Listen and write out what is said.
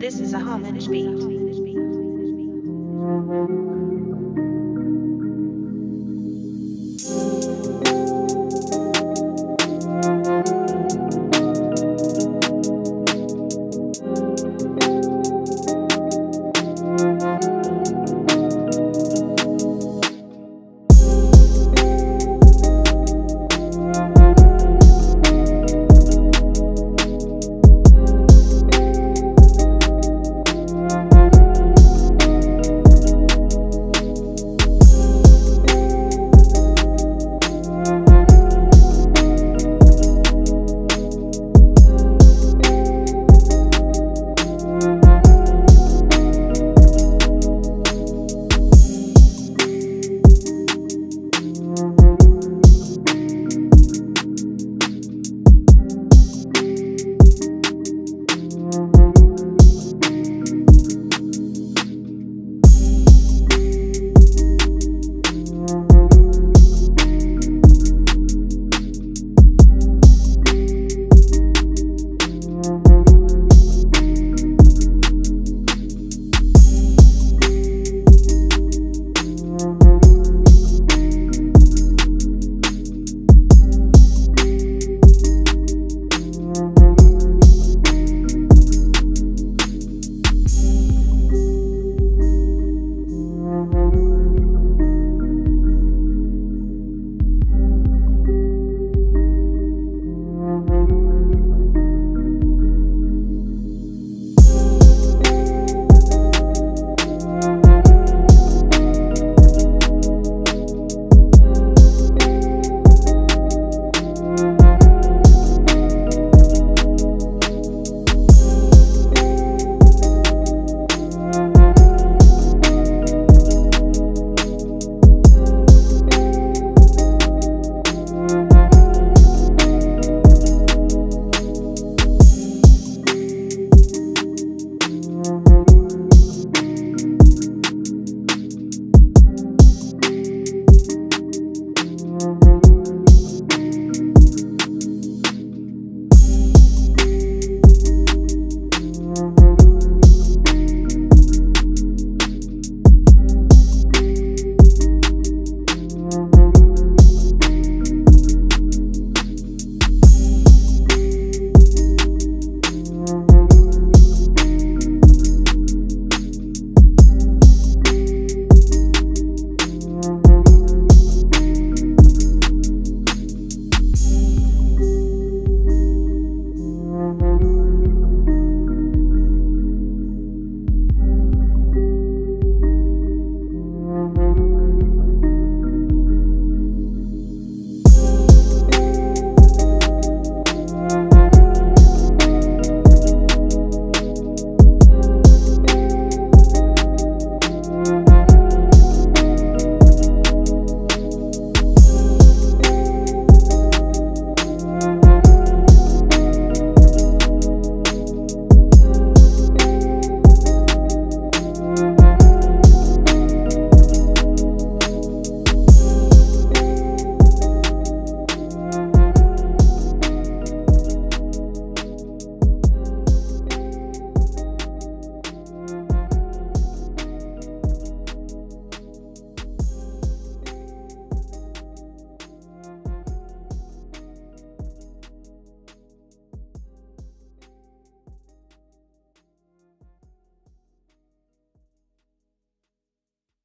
This is a homage beat.